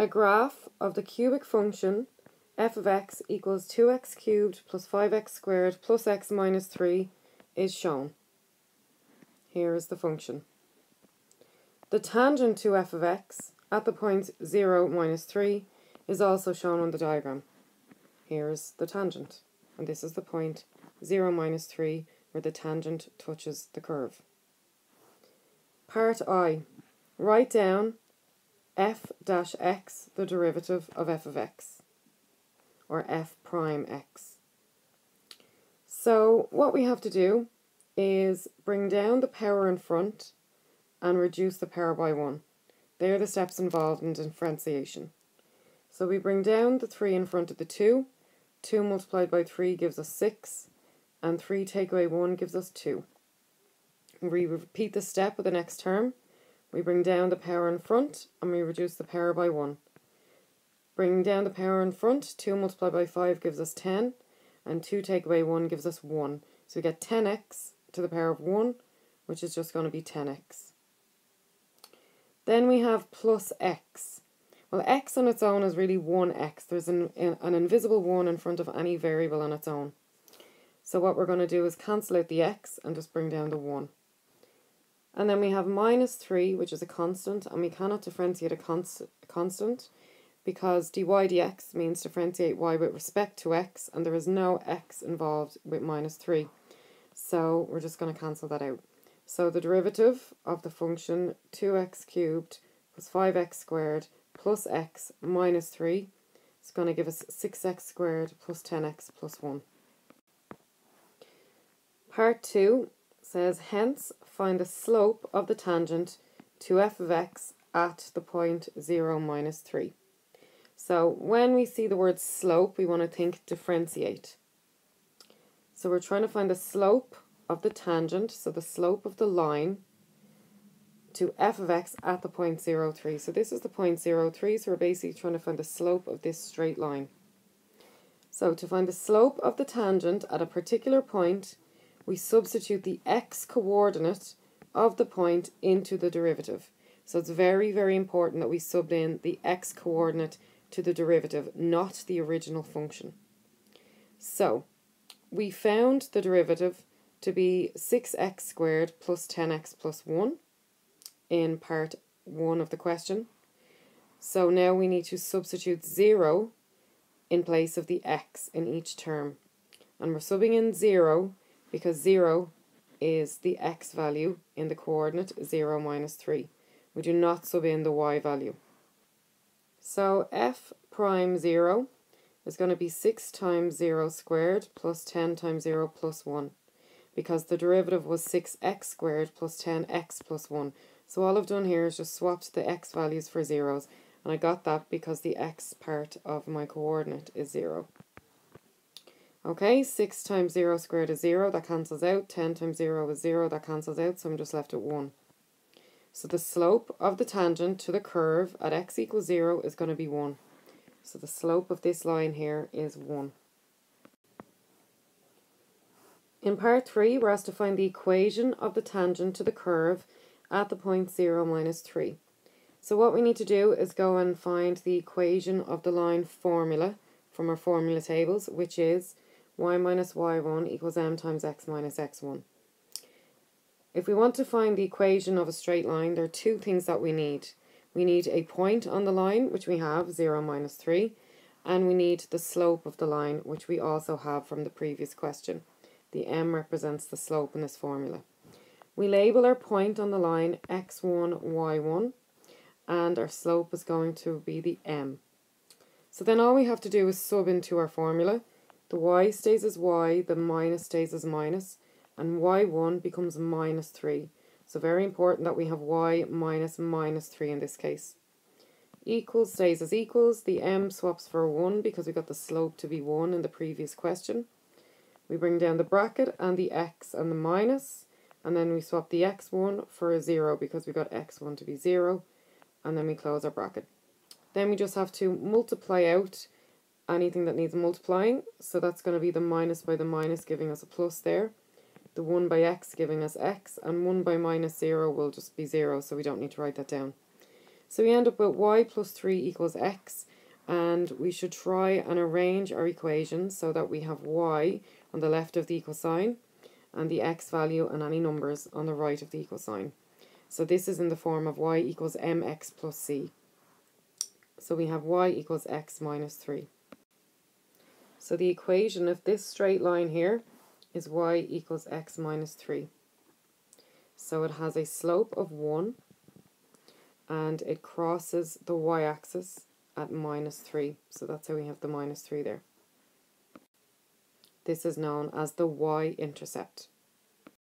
a graph of the cubic function f of x equals 2x cubed plus 5x squared plus x minus 3 is shown. Here is the function. The tangent to f of x at the point 0 minus 3 is also shown on the diagram. Here's the tangent, and this is the point 0 minus 3 where the tangent touches the curve. Part I. Write down f dash x, the derivative of f of x, or f prime x. So what we have to do is bring down the power in front and reduce the power by 1. They are the steps involved in differentiation. So we bring down the 3 in front of the 2. 2 multiplied by 3 gives us 6. And 3 take away 1 gives us 2. We repeat the step with the next term. We bring down the power in front and we reduce the power by 1. Bringing down the power in front, 2 multiplied by 5 gives us 10. And 2 take away 1 gives us 1. So we get 10x to the power of 1, which is just going to be 10x. Then we have plus x. Well, x on its own is really 1x. There's an, an invisible 1 in front of any variable on its own. So what we're going to do is cancel out the x and just bring down the 1. And then we have minus 3, which is a constant, and we cannot differentiate a const constant because dy dx means differentiate y with respect to x, and there is no x involved with minus 3. So we're just going to cancel that out. So the derivative of the function 2x cubed plus 5x squared plus x minus 3 is going to give us 6x squared plus 10x plus 1. Part 2 says, hence find the slope of the tangent to f of x at the point 0 minus 3. So when we see the word slope, we want to think differentiate. So we're trying to find the slope of the tangent, so the slope of the line to f of x at the point 0, 03. So this is the point 0, 03, so we're basically trying to find the slope of this straight line. So to find the slope of the tangent at a particular point, we substitute the x coordinate of the point into the derivative. So it's very, very important that we sub in the x coordinate to the derivative, not the original function. So we found the derivative to be 6x squared plus 10x plus 1 in part 1 of the question. So now we need to substitute 0 in place of the x in each term. And we're subbing in 0 because 0 is the x value in the coordinate 0 minus 3. We do not sub in the y value. So f prime 0 is going to be 6 times 0 squared plus 10 times 0 plus 1 because the derivative was 6x squared plus 10x plus 1. So all I've done here is just swapped the x values for zeros and I got that because the x part of my coordinate is 0. Okay, 6 times 0 squared is 0, that cancels out. 10 times 0 is 0, that cancels out, so I'm just left at 1. So the slope of the tangent to the curve at x equals 0 is going to be 1. So the slope of this line here is 1. In part 3, we're asked to find the equation of the tangent to the curve at the point 0 minus 3. So what we need to do is go and find the equation of the line formula from our formula tables, which is y minus y1 equals m times x minus x1. If we want to find the equation of a straight line, there are two things that we need. We need a point on the line, which we have, 0 minus 3, and we need the slope of the line, which we also have from the previous question. The m represents the slope in this formula. We label our point on the line x1, y1, and our slope is going to be the m. So then all we have to do is sub into our formula. The y stays as y, the minus stays as minus, and y1 becomes minus 3. So very important that we have y minus minus 3 in this case. Equals stays as equals. The m swaps for 1 because we got the slope to be 1 in the previous question. We bring down the bracket and the x and the. And then we swap the x1 for a 0 because we got x1 to be 0. And then we close our bracket. Then we just have to multiply out anything that needs multiplying. So that's going to be the minus by the minus giving us a plus there the 1 by x giving us x, and 1 by minus 0 will just be 0, so we don't need to write that down. So we end up with y plus 3 equals x, and we should try and arrange our equations so that we have y on the left of the equal sign, and the x value and any numbers on the right of the equal sign. So this is in the form of y equals mx plus c. So we have y equals x minus 3. So the equation of this straight line here is y equals x minus 3. So it has a slope of 1 and it crosses the y-axis at minus 3. So that's how we have the minus 3 there. This is known as the y-intercept.